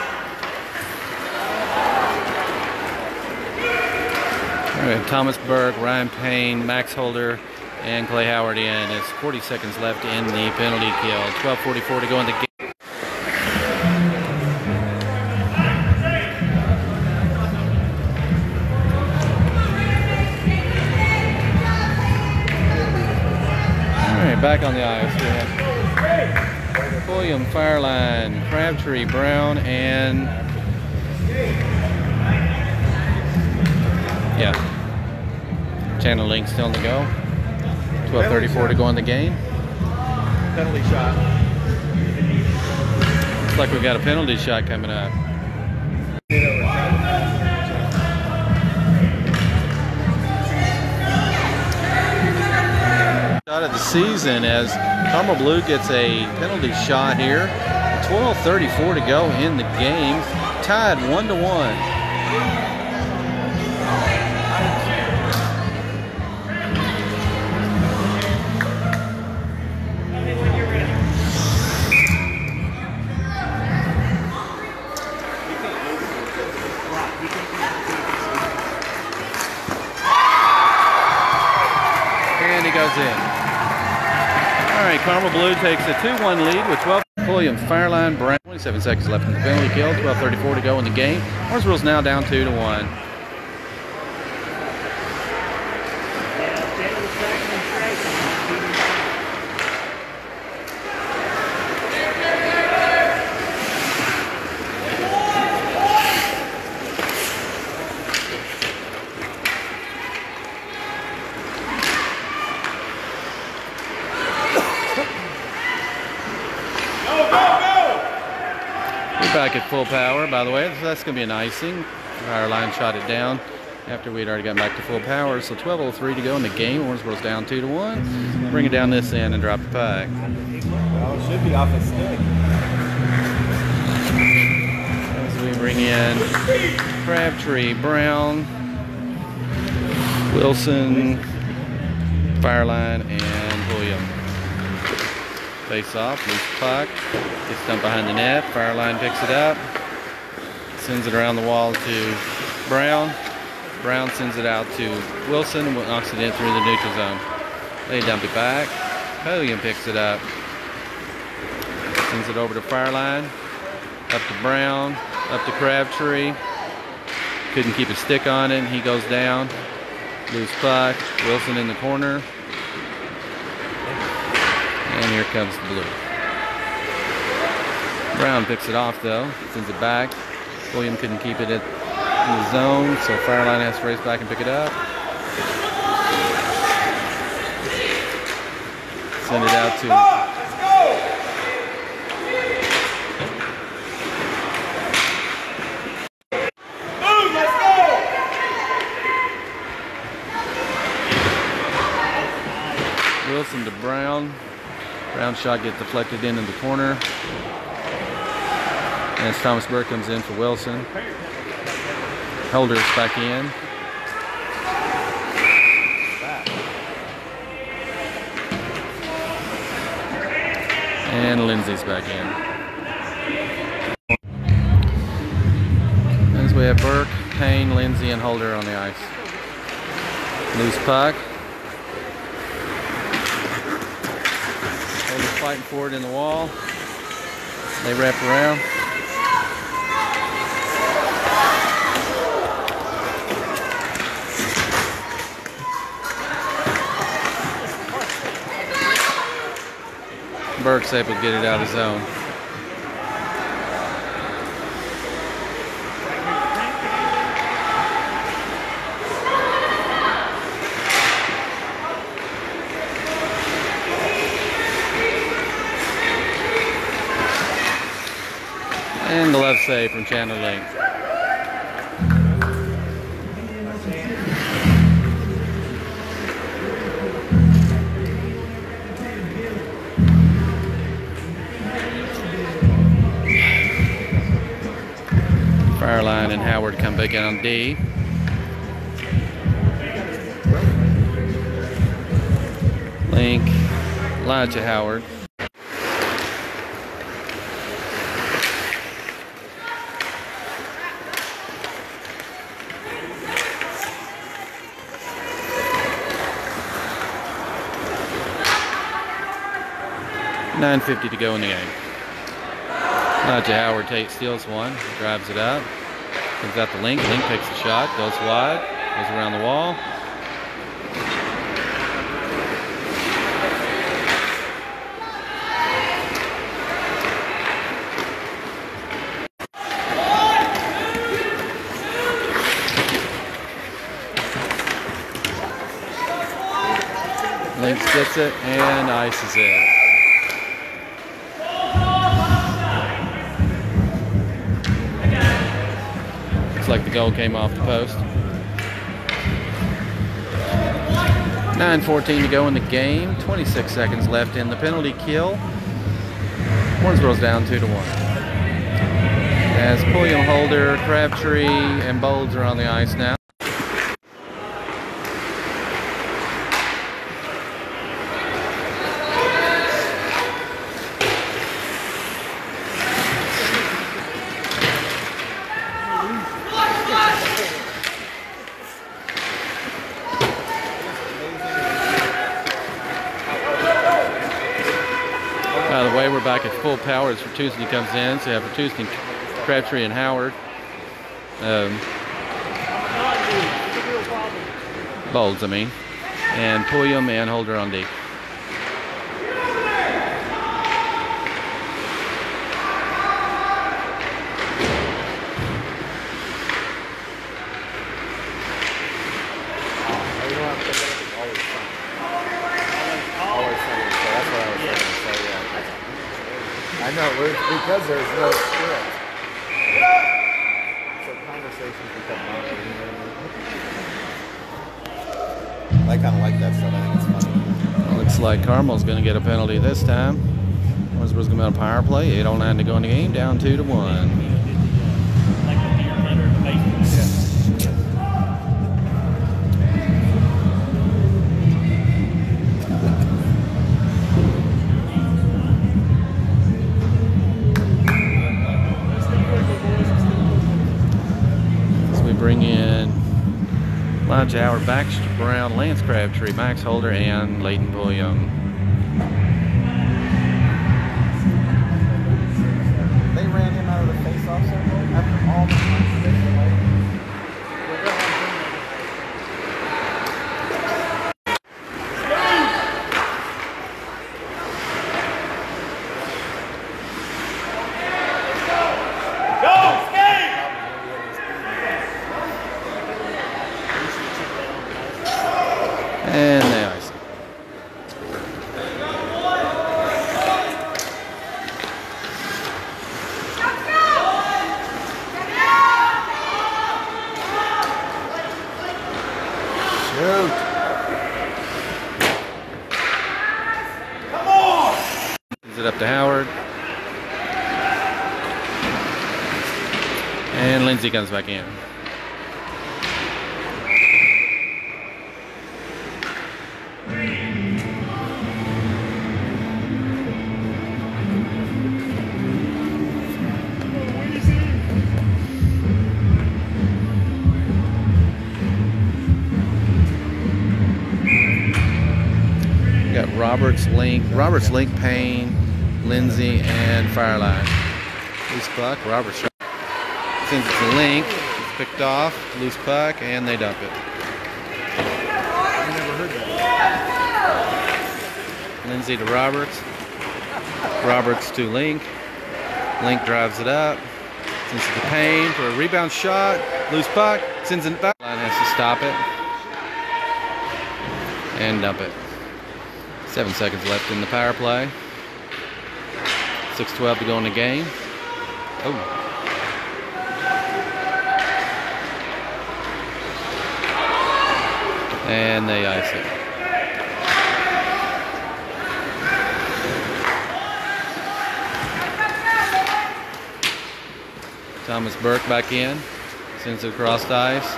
All right, Thomas Burke, Ryan Payne, Max Holder, and Clay Howard in. It's 40 seconds left in the penalty kill. 12:44 to go in the game. Back on the ice. We have William, Fireline, Crabtree, Brown, and yeah. Chandler Link still on the go. 12:34 to go in the game. Penalty shot. Looks like we've got a penalty shot coming up. Shot of the season as Carmel Blue gets a penalty shot here. 12:34 to go in the game. Tied one to one. Carmel Blue takes a 2-1 lead with 12. William Fireline Brown. 27 seconds left in the penalty kill. 12:34 to go in the game. Owensboro's now down two to one. We're back at full power, by the way. So that's going to be an icing. Fireline shot it down after we'd already gotten back to full power. So 12.03 to go in the game. Owensboro's down 2 to 1. Bring it down this end and drop the puck. Well, it should be off a stick. As we bring in Crabtree, Brown, Wilson, Fireline, and William. Face off, loose puck, gets dumped behind the net. Fireline picks it up, sends it around the wall to Brown. Brown sends it out to Wilson knocks it in through the neutral zone. They dump it back. William picks it up, sends it over to Fireline, up to Brown, up to Crabtree. Couldn't keep a stick on it. He goes down. Loose puck. Wilson in the corner. And here comes the blue. Brown picks it off though. Sends it back. William couldn't keep it in the zone, so Fireline has to race back and pick it up. Send it out to Wilson to Brown. Brown shot gets deflected into the corner. As Thomas Burke comes in for Wilson. Holder's back in. And Lindsay's back in. As we have Burke, Payne, Lindsay, and Holder on the ice. Loose puck. Holder's fighting for it in the wall. They wrap around. Burke's able to get it out of zone. And the left save from Chandler Link. Howard come back in on D. Link, Elijah Howard. Nine fifty to go in the game. Elijah Howard takes, steals one, drives it up, comes out the link. Link takes the shot, goes wide, goes around the wall. Link gets it and ices it. Like the goal came off the post. 9.14 to go in the game. 26 seconds left in the penalty kill. Owensboro's down 2 to 1. As Pulliam Holder, Crabtree, and Bowles are on the ice now. Full power as Bertuzzi comes in. So you have Bertuzzi, Crabtree, and Howard. Um, Bowles, I mean. And Pulliam and Holder on D. Oh, you don't have to look at it always sunny. Always sunny, so that's what I was thinking. So yeah. I know, it's because there's no script. So conversations become longer, you know what I kind of like that stuff. I think it's funny. Looks like Carmel's going to get a penalty this time. Owensboro's going to be on a power play. 8.09 to go in the game, down 2 to 1. Elijah Howard, Baxter Brown, Lance Crabtree, Max Holder, and Leighton Pulliam. Back in. Got Roberts, Link, Roberts, Link, Payne, Lindsay, and Fireline. Loose puck, Roberts. Since it's a link, it's picked off, loose puck, and they dump it. I never heard that. Lindsay to Roberts. Roberts to Link. Link drives it up. Sends it to Payne for a rebound shot. Loose puck. Sends it back. Line has to stop it. And dump it. Seven seconds left in the power play. 6-12 to go in the game. Oh. And they ice it. Thomas Burke back in. Sends it across the ice.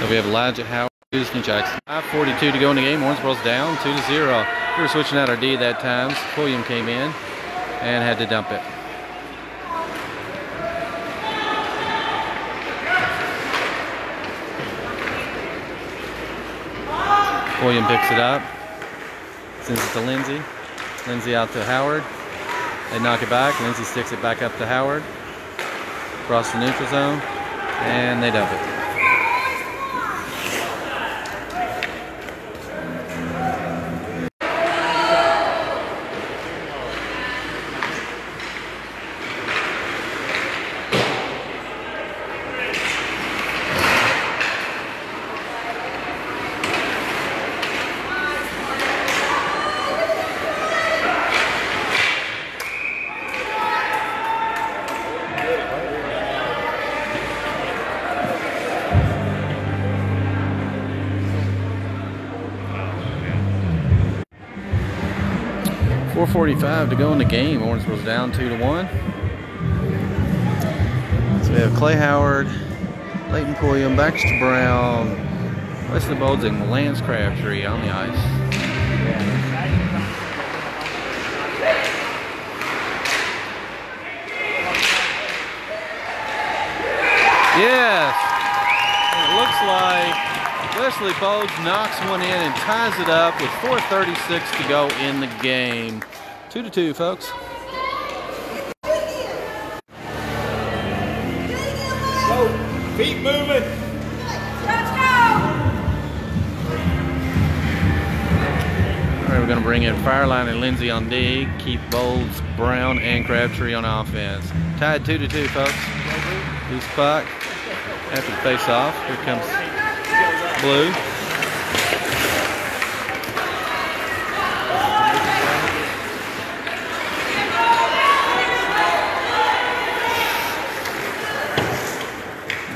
So we have Elijah Howard, Houston Jackson. 5.42 to go in the game. Owensboro's down 2 to 0. We were switching out our D that time. William came in and had to dump it. William picks it up. Sends it to Lindsay. Lindsay out to Howard. They knock it back. Lindsay sticks it back up to Howard. Across the neutral zone. And they dump it. Four forty-five to go in the game. Owensboro's down two to one. So we have Clay Howard, Leighton Pulliam, Baxter Brown, Wesley Boldzing, Lance Crabtree on the ice. Yes. It looks like Wesley Bowles knocks one in and ties it up with 4.36 to go in the game. Two to two, folks. Go. Feet moving. All right, we're going to bring in Fireline and Lindsay on D. Keep Bowles, Brown, and Crabtree on offense. Tied two to two, folks. Loose puck. After the face off, here comes Blue.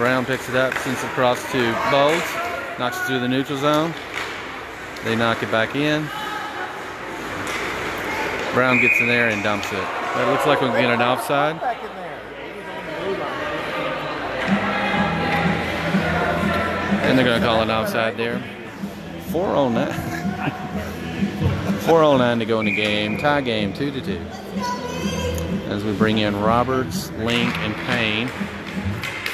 Brown picks it up, sends it across to Bowles, knocks it through the neutral zone. They knock it back in. Brown gets in there and dumps it. That looks like we're getting an offside. And they're going to call an offside there. 409. 409 to go in the game. Tie game, 2 to 2. As we bring in Roberts, Link, and Payne.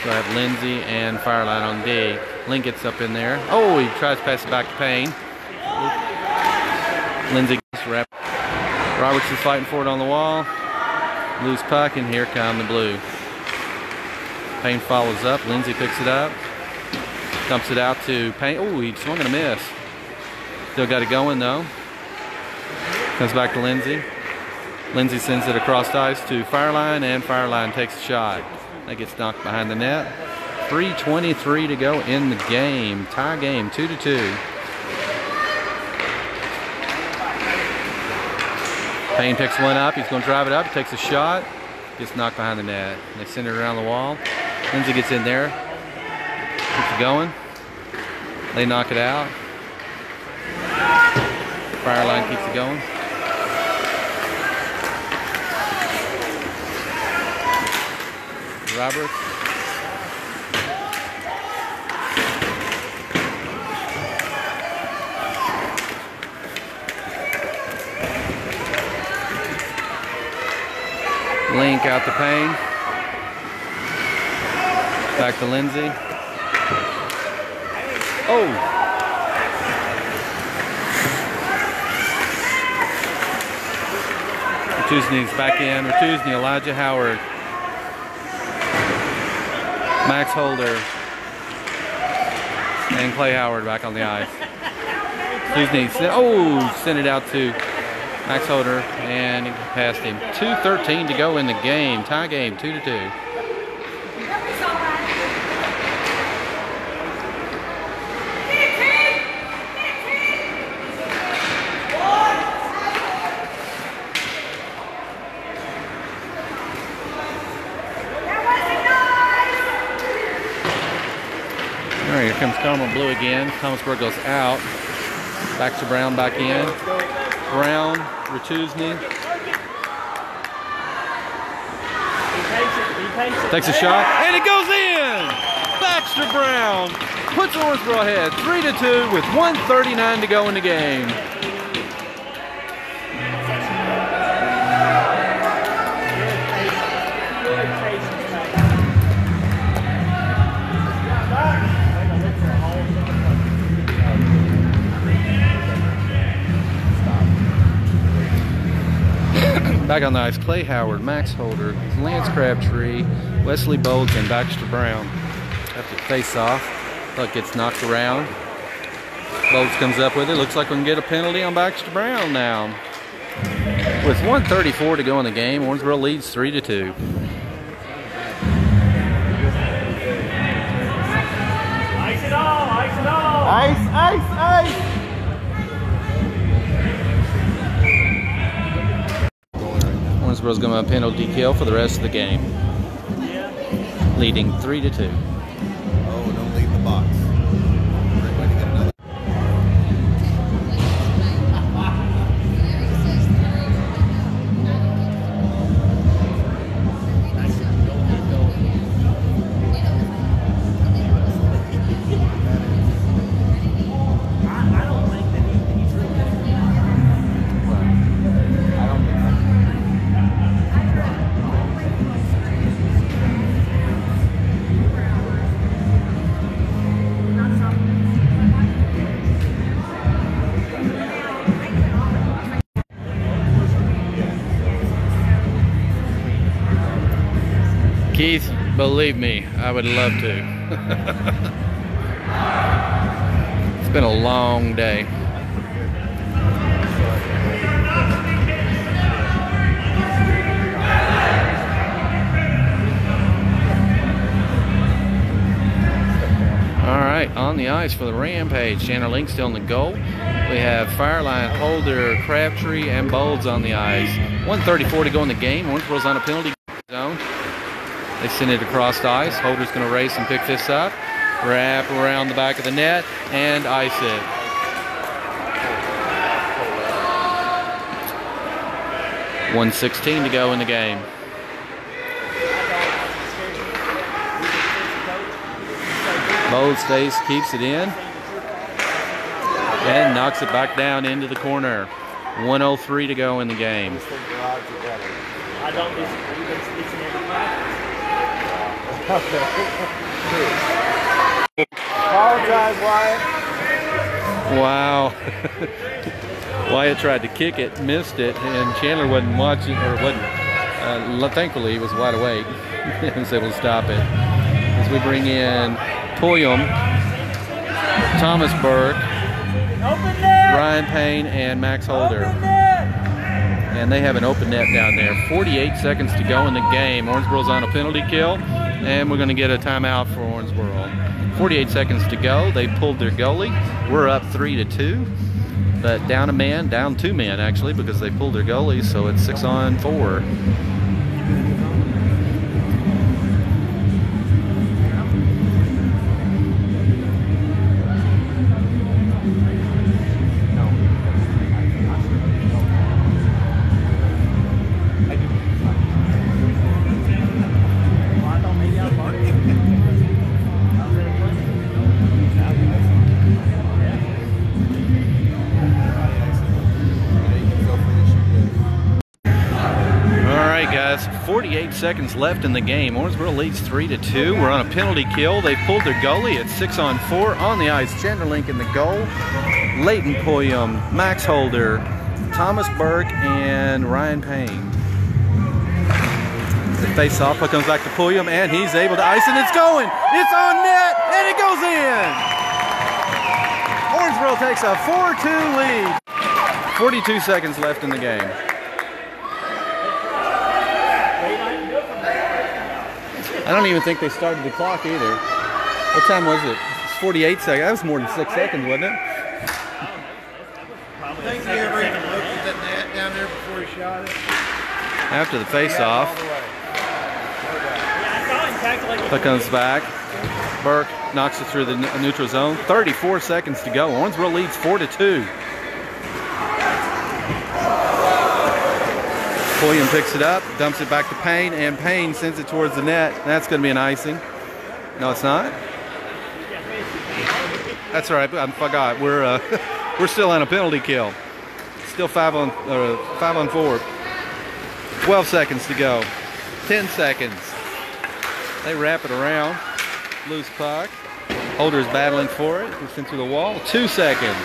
So I have Lindsay and Fireline on D. Link gets up in there. Oh, he tries to pass it back to Payne. Lindsay gets wrapped. Roberts is fighting for it on the wall. Loose puck, and here come the blue. Payne follows up. Lindsay picks it up. Dumps it out to Payne. Oh, he swung and a miss. Still got it going though. Comes back to Lindsay. Lindsay sends it across ice to Fireline, and Fireline takes a shot. That gets knocked behind the net. 3.23 to go in the game. Tie game, 2 to 2. Payne picks one up. He's going to drive it up. He takes a shot. Gets knocked behind the net. They send it around the wall. Lindsay gets in there. Keeps it going. They knock it out. Fireline keeps it going. Roberts. Link out the Payne. Back to Lindsay. Oh! Ratuzney's back in. Ratuzney, Elijah Howard. Max Holder. And Clay Howard back on the ice. Ratuzney, oh, sent it out to Max Holder, and he passed him. 2.13 to go in the game. Tie game, 2 to 2. All comes Carmel Blue again. Thomas Burke goes out. Back to Brown back in. Brown, Ratuzney. Takes a shot, and it goes in! Baxter Brown puts Owensboro ahead 3 to 2 with 139 to go in the game. Back on the ice, Clay Howard, Max Holder, Lance Crabtree, Wesley Bowles, and Baxter Brown. After the face off, puck gets knocked around. Bowles comes up with it. Looks like we can get a penalty on Baxter Brown now. With 134 to go in the game, Owensboro leads 3 to 2. Ice it all, ice it all. Ice, ice, ice. Owensboro's going to penalty kill for the rest of the game, leading 3 to 2. Believe me, I would love to. it's been a long day. All right, on the ice for the Rampage. Chandler Link still in the goal. We have Fireline, Holder, Crabtree, and Bowles on the ice. 134 to go in the game. Owensboro's on a penalty. They send it across ice. Holder's going to race and pick this up. Wrap around the back of the net and ice it. One sixteen to go in the game. Bowles stays, keeps it in, and knocks it back down into the corner. 103 to go in the game. Apologize, Wyatt. Wow. Wyatt tried to kick it, missed it, and Chandler wasn't watching, or wasn't. Uh, thankfully, he was wide awake. and was able to stop it. As we bring in Pulliam, Thomas Burke! Ryan Payne, and Max Holder. And they have an open net down there. 48 seconds to go in the game. Owensboro's on a penalty kill, and we're going to get a timeout for Owensboro. 48 seconds to go. They pulled their goalie. We're up three to two, but down a man, down two men actually, because they pulled their goalie. So it's six on four. Seconds left in the game. Owensboro leads three to two. We're on a penalty kill. They pulled their goalie at six on four on the ice. Chandler Link in the goal. Leighton Pulliam, Max Holder, Thomas Burke, and Ryan Payne. The face off comes back to Pulliam, and he's able to ice, and it's going. It's on net, and it goes in. Owensboro takes a 4-2 lead. 42 seconds left in the game. I don't even think they started the clock either. What time was it? It's 48 seconds. That was more than six seconds, wasn't it? Think he ever even looked at that net down there before he shot it? After the face-off, Hook comes back. Burke knocks it through the neutral zone. 34 seconds to go. Owensboro leads 4 to 2. William picks it up, dumps it back to Payne, and Payne sends it towards the net. That's going to be an icing. No, it's not. That's all right. I forgot. We're uh, we're still on a penalty kill. Still five on uh, five on four. Twelve seconds to go. Ten seconds. They wrap it around. Loose puck. Holder is battling for it. It's into the wall. Two seconds.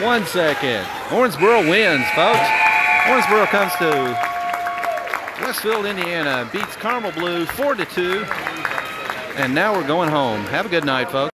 One second. Owensboro wins, folks. Owensboro comes to Westfield, Indiana. Beats Carmel Blue 4 to 2. And now we're going home. Have a good night, folks.